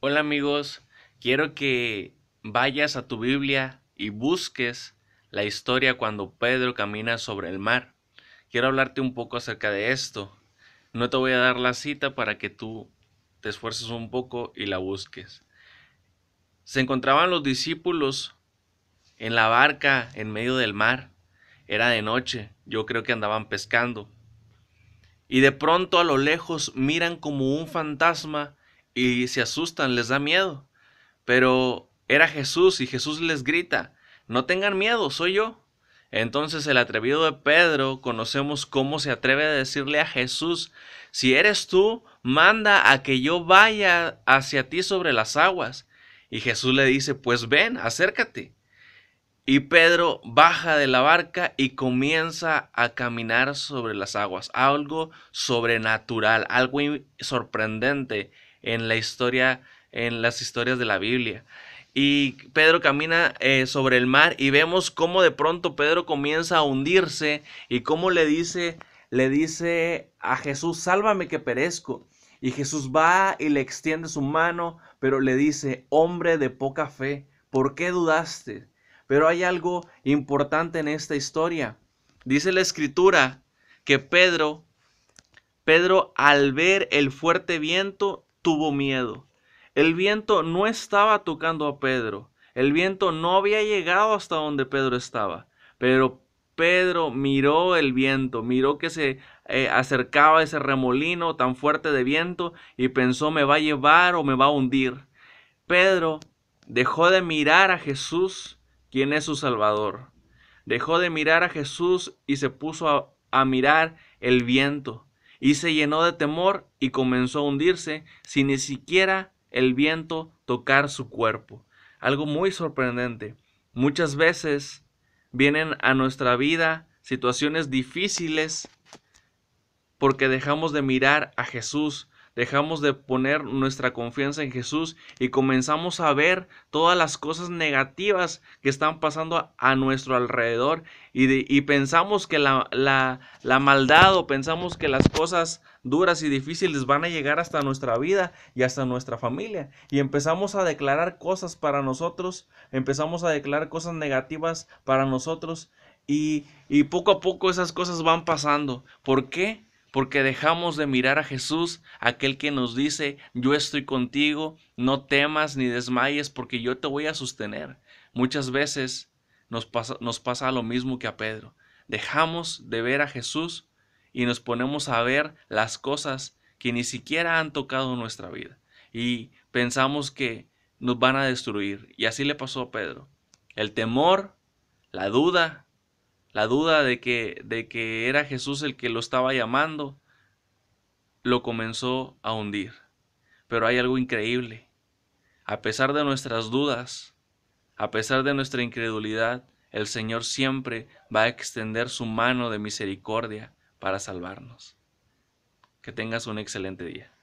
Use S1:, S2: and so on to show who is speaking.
S1: Hola amigos, quiero que vayas a tu Biblia y busques la historia cuando Pedro camina sobre el mar. Quiero hablarte un poco acerca de esto. No te voy a dar la cita para que tú te esfuerces un poco y la busques. Se encontraban los discípulos en la barca en medio del mar. Era de noche, yo creo que andaban pescando. Y de pronto a lo lejos miran como un fantasma y se asustan, les da miedo. Pero era Jesús y Jesús les grita, no tengan miedo, soy yo. Entonces el atrevido de Pedro conocemos cómo se atreve a decirle a Jesús, si eres tú, manda a que yo vaya hacia ti sobre las aguas. Y Jesús le dice, pues ven, acércate. Y Pedro baja de la barca y comienza a caminar sobre las aguas, algo sobrenatural, algo sorprendente en la historia, en las historias de la Biblia. Y Pedro camina eh, sobre el mar y vemos cómo de pronto Pedro comienza a hundirse y cómo le dice, le dice a Jesús, sálvame que perezco. Y Jesús va y le extiende su mano, pero le dice, hombre de poca fe, ¿por qué dudaste? Pero hay algo importante en esta historia. Dice la escritura que Pedro, Pedro al ver el fuerte viento, tuvo miedo. El viento no estaba tocando a Pedro. El viento no había llegado hasta donde Pedro estaba. Pero Pedro miró el viento, miró que se eh, acercaba ese remolino tan fuerte de viento y pensó me va a llevar o me va a hundir. Pedro dejó de mirar a Jesús, quien es su Salvador. Dejó de mirar a Jesús y se puso a mirar el viento y se llenó de temor y comenzó a hundirse sin ni siquiera el viento tocar su cuerpo. Algo muy sorprendente. Muchas veces vienen a nuestra vida situaciones difíciles porque dejamos de mirar a Jesús, dejamos de poner nuestra confianza en Jesús y comenzamos a ver todas las cosas negativas que están pasando a, nuestro alrededor y, pensamos que la, la maldad o pensamos que las cosas duras y difíciles van a llegar hasta nuestra vida y hasta nuestra familia. Y empezamos a declarar cosas para nosotros, empezamos a declarar cosas negativas para nosotros y, y poco a poco esas cosas van pasando. ¿Por qué? Porque dejamos de mirar a Jesús, aquel que nos dice, yo estoy contigo, no temas ni desmayes, porque yo te voy a sostener. Muchas veces nos pasa, lo mismo que a Pedro. Dejamos de ver a Jesús y nos ponemos a ver las cosas que ni siquiera han tocado nuestra vida. Y pensamos que nos van a destruir. Y así le pasó a Pedro. El temor, la duda, la duda de que, de que era Jesús el que lo estaba llamando, lo comenzó a hundir. Pero hay algo increíble. A pesar de nuestras dudas, a pesar de nuestra incredulidad, el Señor siempre va a extender su mano de misericordia para salvarnos. Que tengas un excelente día.